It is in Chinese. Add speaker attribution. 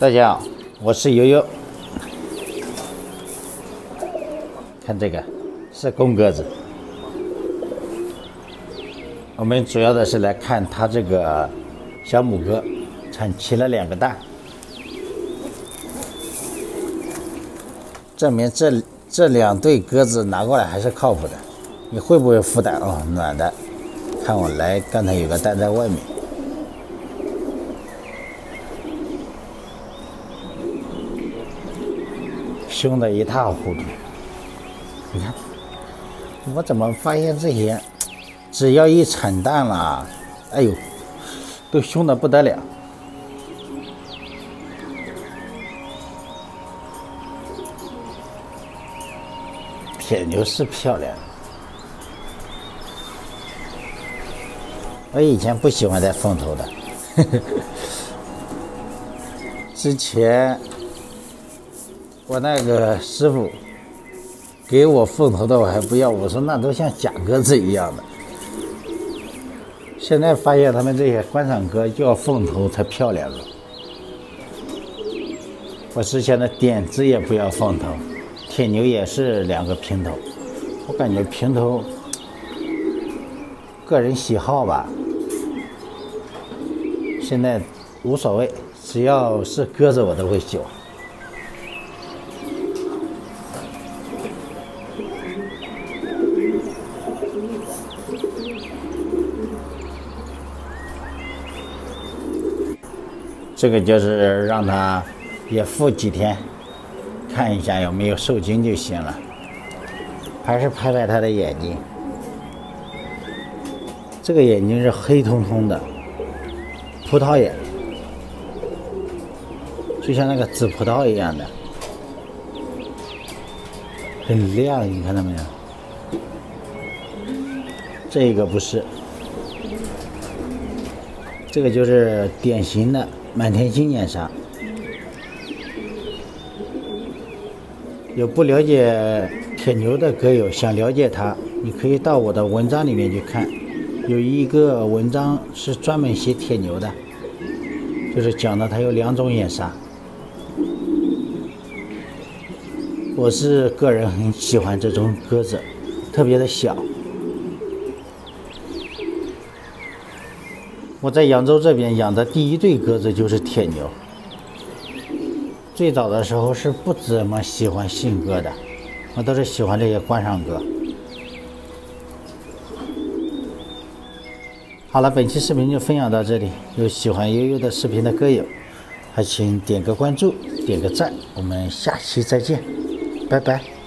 Speaker 1: 大家好，我是悠悠。看这个是公鸽子，我们主要的是来看它这个小母鸽产起了两个蛋，证明这这两对鸽子拿过来还是靠谱的。你会不会孵蛋哦？暖的，看我来，刚才有个蛋在外面。凶的一塌糊涂，你看，我怎么发现这些？只要一产蛋了，哎呦，都凶的不得了。铁牛是漂亮，我以前不喜欢戴凤头的，之前。我那个师傅给我凤头的，我还不要。我说那都像假鸽子一样的。现在发现他们这些观赏鸽就要凤头才漂亮了。我之前的点子也不要凤头，铁牛也是两个平头。我感觉平头个人喜好吧，现在无所谓，只要是鸽子我都会喜欢。这个就是让它也孵几天，看一下有没有受精就行了。还是拍拍它的眼睛，这个眼睛是黑通通的，葡萄眼，就像那个紫葡萄一样的，很亮，你看到没有？这个不是，这个就是典型的。满天星眼杀，有不了解铁牛的歌友想了解它，你可以到我的文章里面去看，有一个文章是专门写铁牛的，就是讲的它有两种眼杀。我是个人很喜欢这种鸽子，特别的小。我在扬州这边养的第一对鸽子就是铁牛。最早的时候是不怎么喜欢信鸽的，我都是喜欢这些观赏鸽。好了，本期视频就分享到这里。有喜欢悠悠的视频的鸽友，还请点个关注，点个赞。我们下期再见，拜拜。